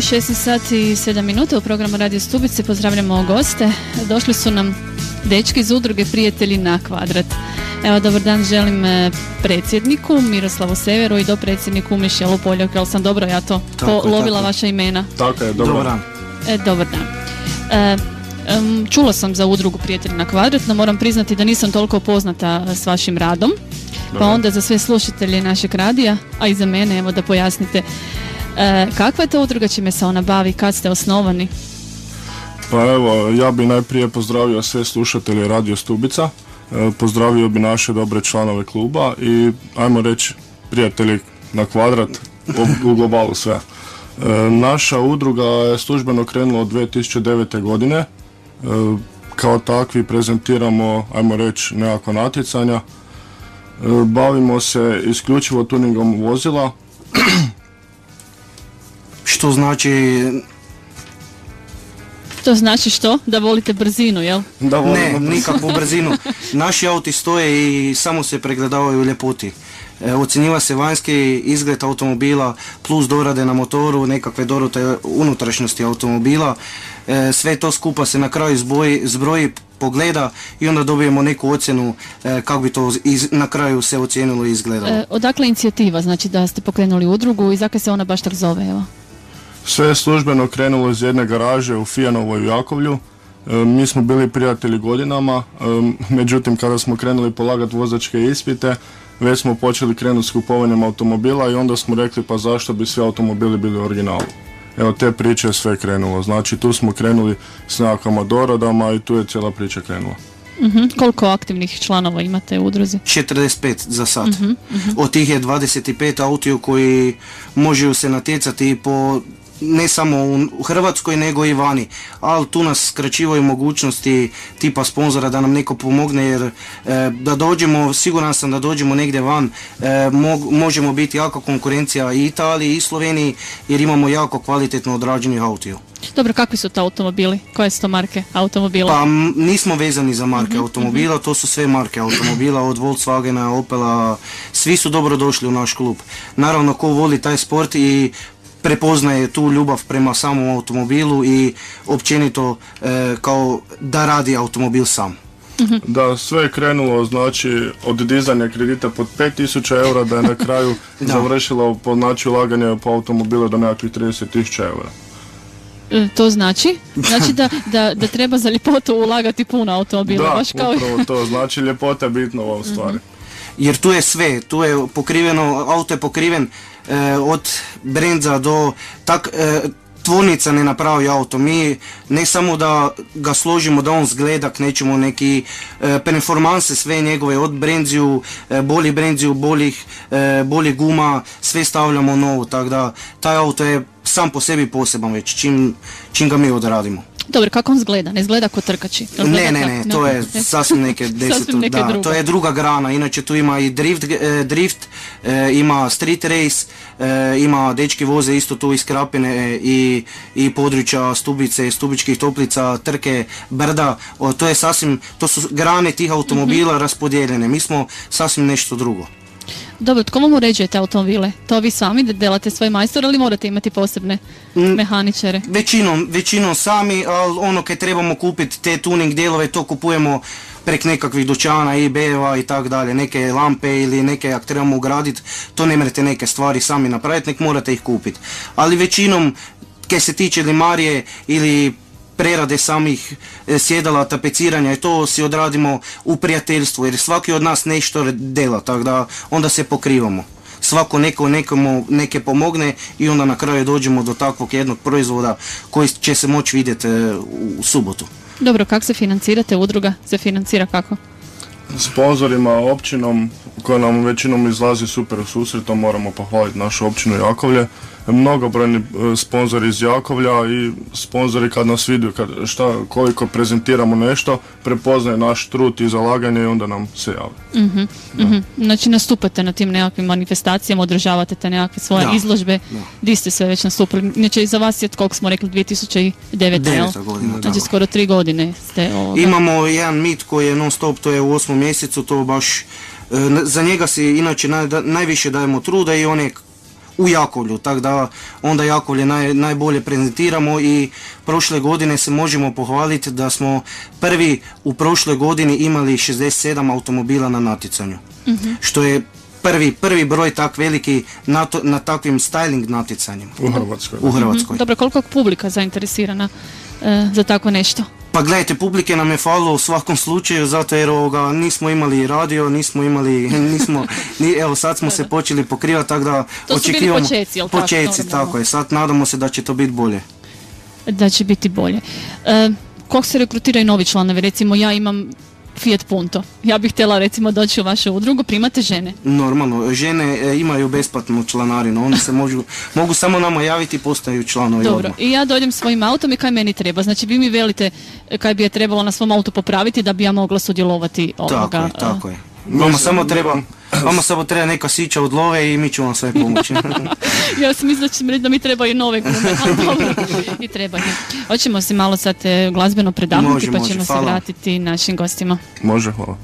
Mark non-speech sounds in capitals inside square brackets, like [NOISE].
16 sati i 7 minuta u programu Radio Stubice. Pozdravljamo goste. Došli su nam dečki iz udruge Prijatelji na kvadrat. Evo, dobar dan želim e, predsjedniku Miroslavu Severu i do predsjedniku Mišelu Poljak. Jel sam dobro ja to lovila vaša imena? Tako je, dobar dan. E, dobar dan. E, čula sam za udrugu Prijatelji na kvadrat, no moram priznati da nisam toliko poznata s vašim radom. Pa onda za sve slušatelje našeg radija, a i za mene, evo da pojasnite E, kakva je to udruga čime se ona bavi? Kad ste osnovani? Pa evo, ja bi najprije pozdravio sve slušatelje Radio Stubica, e, pozdravio bi naše dobre članove kluba i ajmo reći prijatelji na kvadrat u globalu sve. E, naša udruga je službeno krenula od 2009. godine. E, kao takvi prezentiramo, ajmo reći, nekakva natjecanja. Bavimo se isključivo tuningom vozila što znači to znači što? Da volite brzinu, jel? Da ne, nikakvu brzinu. [LAUGHS] Naši auti stoje i samo se pregledavaju u ljepoti. E, ocjenjiva se vanjski izgled automobila plus dorade na motoru, nekakve dorade unutrašnjosti automobila. E, sve to skupa se na kraju zboji, zbroji, pogleda i onda dobijemo neku ocjenu e, kako bi to na kraju se ocijenilo i izgledalo. E, odakle inicijativa, znači da ste pokrenuli udrugu i zakaj se ona baš tako zove, evo? Sve je službeno krenulo iz jedne garaže u Fijanovoj u Jakovlju. E, mi smo bili prijatelji godinama, e, međutim kada smo krenuli polagati vozačke ispite, već smo počeli krenuti s kupovanjem automobila i onda smo rekli pa zašto bi svi automobili bili u originalu. Evo te priče je sve krenulo, znači tu smo krenuli s nekakvama doradama i tu je cijela priča krenula. uh Koliko aktivnih članova imate u udruzi? 45 za sad. uh Od tih je 25 autiju koji možu se natjecati po ne samo u Hrvatskoj nego i vani, ali tu nas skraćivaju mogućnosti tipa sponzora da nam neko pomogne jer e, da dođemo, siguran sam da dođemo negdje van, e, možemo biti jako konkurencija i Italiji i Sloveniji jer imamo jako kvalitetno odrađenih autiju. Dobro, kakvi su to automobili? Koje su to marke automobila? Pa nismo vezani za marke mhm, automobila, mhm. to su sve marke automobila od Volkswagena, Opela, svi su dobro došli u naš klub. Naravno, ko voli taj sport i prepoznaje tu ljubav prema samom automobilu i općenito e, kao da radi automobil sam. Mhm. Da, sve je krenulo znači od dizanja kredita pod 5000 eura da je na kraju [LAUGHS] završilo po znači ulaganje po automobilu do nekakvih 30.000 eura. E, to znači? Znači da, da, da treba za ljepotu ulagati puno automobila. Da, baš kao... upravo to. Znači ljepota je bitna u ovom stvari. Jer tu je sve, tu je pokriveno, auto je pokriven E, od brendza do tak e, tvornica ne napravi auto. Mi ne samo da ga složimo da on zgleda nećemo neki e, performanse sve njegove od brenziju, e, bolji brenziju, boljih, e, bolje guma, sve stavljamo novo, tako da taj auto je sam po sebi poseban već čim, čim ga mi odradimo. Dobro, kako on zgleda? Ne izgleda kod trkači? Ne, ne, ne, to je [LAUGHS] sasvim neke deset, da, to je druga grana, inače tu ima i drift, e, drift e, ima street race, e, ima dečki voze isto tu iz Krapine i, i područja Stubice, Stubičkih toplica, Trke, Brda, to je sasvim, to su grane tih automobila mm raspodijeljene, mi smo sasvim nešto drugo. Dobro, tko vam uređujete automobile? To vi sami delate svoj majstor ali morate imati posebne mm, mehaničare? Većinom, većinom sami, ali ono kad trebamo kupiti te tuning dijelove, to kupujemo prek nekakvih dućana, ebay-eva i tak dalje, neke lampe ili neke ako trebamo ugraditi, to ne morate neke stvari sami napraviti, nek morate ih kupiti. Ali većinom, kaj se tiče limarije ili prerade samih e, sjedala, tapeciranja i to si odradimo u prijateljstvu jer svaki od nas nešto dela, tako da onda se pokrivamo. Svako neko nekomu neke pomogne i onda na kraju dođemo do takvog jednog proizvoda koji će se moći vidjeti e, u subotu. Dobro, kako se financirate? Udruga se financira kako? Sponzorima, općinom koja nam većinom izlazi super u susretom, moramo pohvaliti našu općinu Jakovlje mnogobrojni e, sponzori iz Jakovlja i sponzori kad nas vidi kad šta, koliko prezentiramo nešto, prepoznaje naš trud i zalaganje i onda nam se javi. uh uh Znači nastupate na tim nekakvim manifestacijama, održavate te nekakve svoje izložbe, di ste sve već nastupili. Znači za vas je, koliko smo rekli, 2009. Devet godina, Znači skoro tri godine ste Imamo jedan mit koji je non stop, to je u osmom mjesecu, to baš e, za njega se inače najviše dajemo truda i on je u Jakovlju, tako da onda Jakovlje naj, najbolje prezentiramo i prošle godine se možemo pohvaliti da smo prvi u prošloj godini imali 67 automobila na natjecanju, što je prvi, prvi broj tak veliki na, to- na takvim styling natjecanjima U Hrvatskoj. u Hrvatskoj. Dobro, koliko je publika zainteresirana e, za tako nešto? Pa gledajte, publike nam je falilo u svakom slučaju, zato jer ovoga, nismo imali radio, nismo imali, [LAUGHS] nismo, ni, evo sad smo se počeli pokrivati, tako da To su bili očekivamo... počeci, jel tako, Počeci, normalno? tako je, sad nadamo se da će to biti bolje. Da će biti bolje. E, koliko se rekrutiraju novi članovi? Recimo ja imam Fiat Punto. Ja bih htjela recimo doći u vašu udrugu, primate žene. Normalno, žene e, imaju besplatnu članarinu, one se mogu, [LAUGHS] mogu samo nama javiti i postaju članovi Dobro, odmah. i ja dođem svojim autom i kaj meni treba? Znači vi mi velite e, kaj bi je trebalo na svom autu popraviti da bi ja mogla sudjelovati Tako ovoga. je, tako je. Vama samo treba, vama samo treba neka sića od love i mi ćemo vam sve pomoći. [LAUGHS] ja sam mislila da reći da mi trebaju nove gume, ali [LAUGHS] dobro, i treba. Hoćemo se malo sad e, glazbeno predahnuti Može, pa može, ćemo se hvala. vratiti našim gostima. Može, hvala.